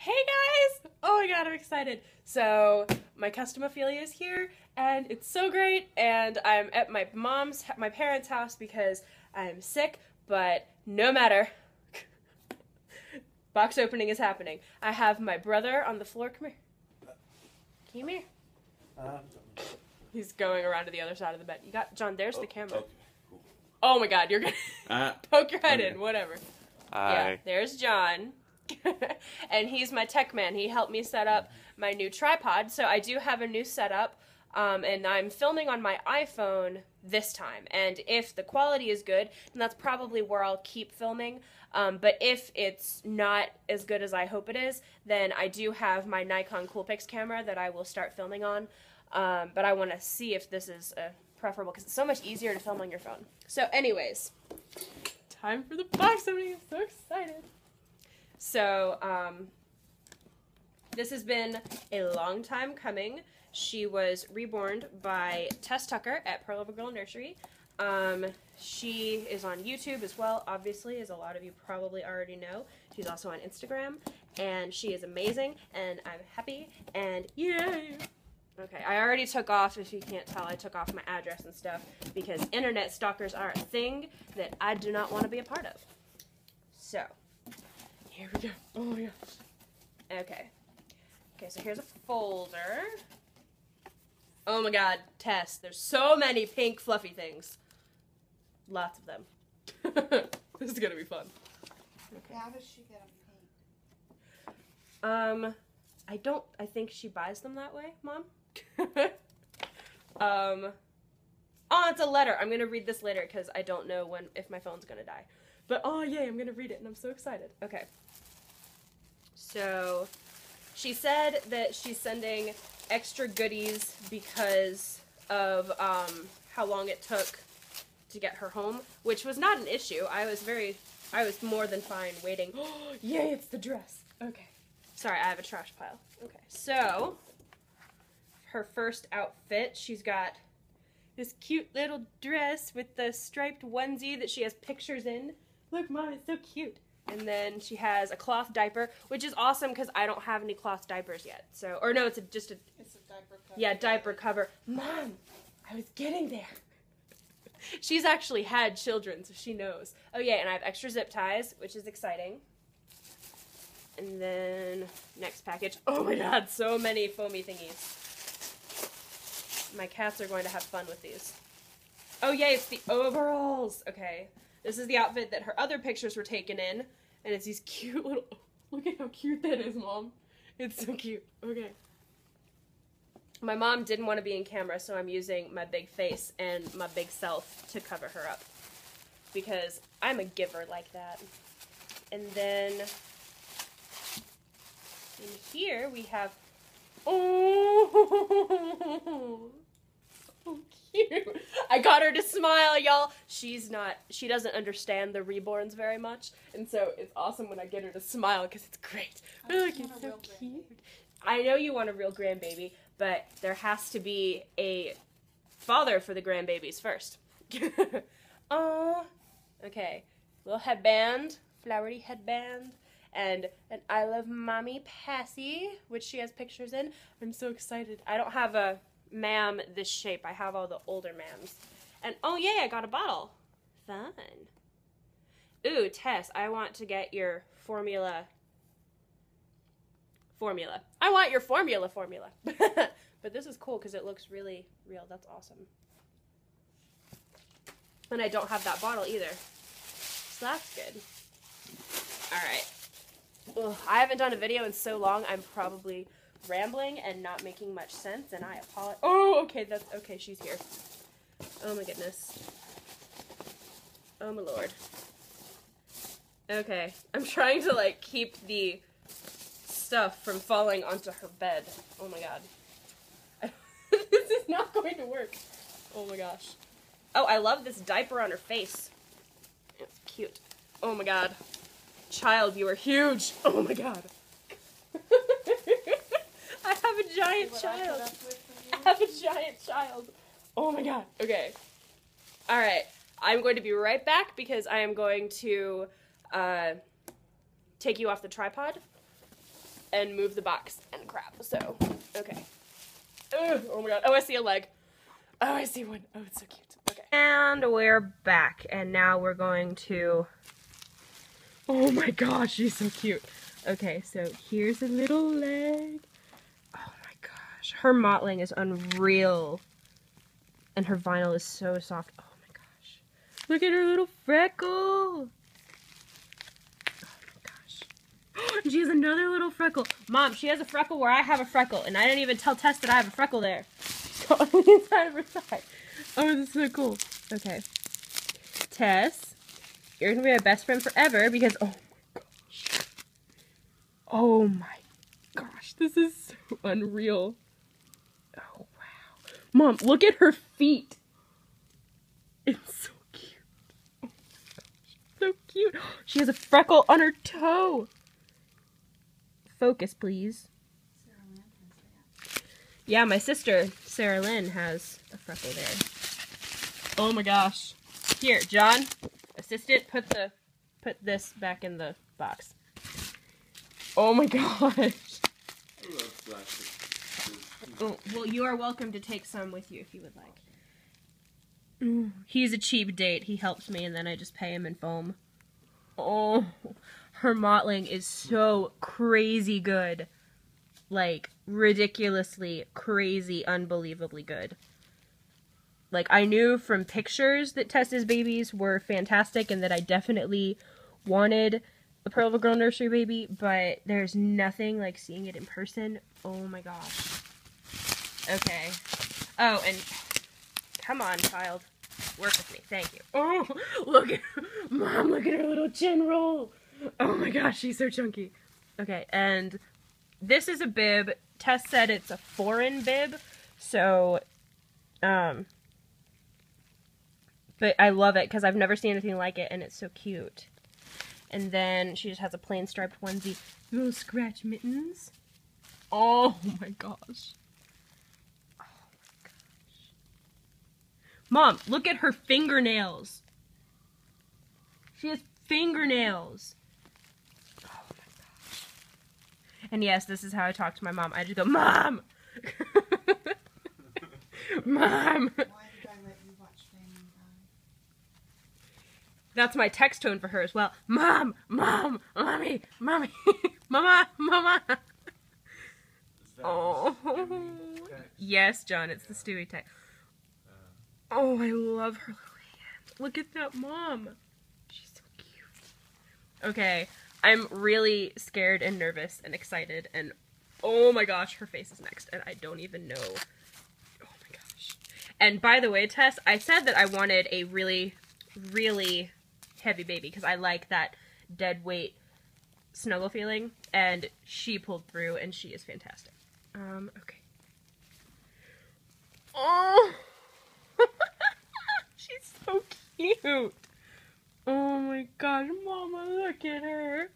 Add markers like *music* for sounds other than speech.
Hey guys! Oh my god, I'm excited. So, my custom Ophelia is here, and it's so great. And I'm at my mom's, my parents' house because I'm sick, but no matter. *laughs* Box opening is happening. I have my brother on the floor. Come here. Come here. Uh, He's going around to the other side of the bed. You got John. There's the camera. Okay, cool. Oh my god, you're gonna Uh, *laughs* poke your head Okay. in. Whatever. Yeah, there's John. *laughs* and he's my tech man. He helped me set up my new tripod. So I do have a new setup. Um, and I'm filming on my iPhone this time. And if the quality is good, then that's probably where I'll keep filming. Um, but if it's not as good as I hope it is, then I do have my Nikon Coolpix camera that I will start filming on. Um, but I want to see if this is uh, preferable because it's so much easier to film on your phone. So, anyways, time for the box opening. I'm so excited. So, um, this has been a long time coming. She was reborn by Tess Tucker at Pearl of a Girl Nursery. Um, she is on YouTube as well, obviously, as a lot of you probably already know. She's also on Instagram, and she is amazing, and I'm happy, and yay! Okay, I already took off, if you can't tell, I took off my address and stuff because internet stalkers are a thing that I do not want to be a part of. So, here we go. Oh my gosh. Okay. Okay, so here's a folder. Oh my god, Tess, there's so many pink fluffy things. Lots of them. *laughs* this is gonna be fun. How does she get them pink? Um, I don't. I think she buys them that way, Mom. *laughs* um, oh, it's a letter. I'm gonna read this later because I don't know when if my phone's gonna die. But oh yay, I'm gonna read it and I'm so excited. Okay. So, she said that she's sending extra goodies because of um how long it took to get her home, which was not an issue. I was very, I was more than fine waiting. *gasps* yay, it's the dress. Okay. Sorry, I have a trash pile. Okay, so her first outfit, she's got this cute little dress with the striped onesie that she has pictures in. Look, mom, it's so cute. And then she has a cloth diaper, which is awesome because I don't have any cloth diapers yet. So, or no, it's a, just a It's a diaper cover. yeah diaper cover. Mom, I was getting there. *laughs* She's actually had children, so she knows. Oh yeah, and I have extra zip ties, which is exciting. And then next package. Oh my god, so many foamy thingies. My cats are going to have fun with these. Oh yay, it's the overalls. Okay. This is the outfit that her other pictures were taken in, and it's these *laughs* cute little Look at how cute that is, mom. It's so cute. Okay. My mom didn't want to be in camera, so I'm using my big face and my big self to cover her up. Because I'm a giver like that. And then in here we have *laughs* Oh so cute. I got her to smile, y'all. She's not she doesn't understand the reborns very much. And so it's awesome when I get her to smile because it's great. I Look, it's so cute. I know you want a real grandbaby, but there has to be a father for the grandbabies first. *laughs* oh, okay. Little headband, flowery headband, and an I love mommy Passy, which she has pictures in. I'm so excited. I don't have a MAM this shape. I have all the older MAMs. And oh yay, I got a bottle. Fun. Ooh, Tess, I want to get your formula formula. I want your formula formula. *laughs* but this is cool because it looks really real. That's awesome. And I don't have that bottle either. So that's good. Alright. Ugh, I haven't done a video in so long, I'm probably rambling and not making much sense, and I apologize. Oh, okay, that's okay, she's here. Oh my goodness. Oh my lord. Okay, I'm trying to like keep the stuff from falling onto her bed. Oh my god. *laughs* this is not going to work. Oh my gosh. Oh, I love this diaper on her face. It's cute. Oh my god. Child, you are huge. Oh my god. *laughs* I have a giant What I put child. I *laughs* have a giant child. Oh my god. Okay. All right. I'm going to be right back because I am going to uh, take you off the tripod. and move the box and crap. So, okay. Ugh, oh my god. Oh, I see a leg. Oh, I see one. Oh, it's so cute. Okay. And we're back, and now we're going to. Oh my gosh, she's so cute. Okay, so here's a little leg. Gosh. Her mottling is unreal. And her vinyl is so soft. Oh my gosh. Look at her little freckle. Oh gosh. *gasps* She has another little freckle. Mom, she has a freckle where I have a freckle, and I didn't even tell Tess that I have a freckle there. *laughs* On the inside of her thigh. Oh, this is so cool. Okay. Tess, you're gonna be my best friend forever because oh my gosh. Oh my gosh, this is so unreal. Mom, look at her feet. It's so cute. Oh. So cute. She has a freckle on her toe. Focus, please. Yeah, my sister, Sarah Lynn, has a freckle there. Oh my gosh. Here, John, assistant, put the put this back in the box. Oh my *laughs* gosh. Oh, well, you are welcome to take some with you if you would like. He's a cheap date. He helps me, and then I just pay him in foam. Oh, her mottling is so crazy good. Like, ridiculously, crazy, unbelievably good. Like, I knew from pictures that Tess's babies were fantastic and that I definitely wanted a Pearl of a Girl nursery baby, but there's nothing like seeing it in person. Oh my gosh. Okay. Oh, and come on, child. Work with me. Thank you. Oh, look at Mom, look at her little chin roll. Oh my gosh, she's so chunky. Okay, and this is a bib. Tess said it's a foreign bib, so um but I love it because I've never seen anything like it and it's so cute. And then she just has a plain striped onesie. Little scratch mittens. Oh my gosh. Oh my gosh. Mom, look at her fingernails. She has fingernails. Oh my gosh. And yes, this is how I talk to my mom. I just go, Mom! *laughs* Mom! Why did I let you watch Family That's my text tone for her as well. Mom, mom, mommy, mommy, *laughs* mama, mama. Oh, yes, John, it's the Stewie text. Oh, I love her little hands. Look at that mom. She's so cute. Okay, I'm really scared and nervous and excited and oh my gosh, her face is next and I don't even know. Oh my gosh. And by the way, Tess, I said that I wanted a really, really heavy baby because I like that dead weight snuggle feeling, and she pulled through, and she is fantastic. Um, okay. Oh, *laughs* so cute. Oh my gosh, Mama, look at her.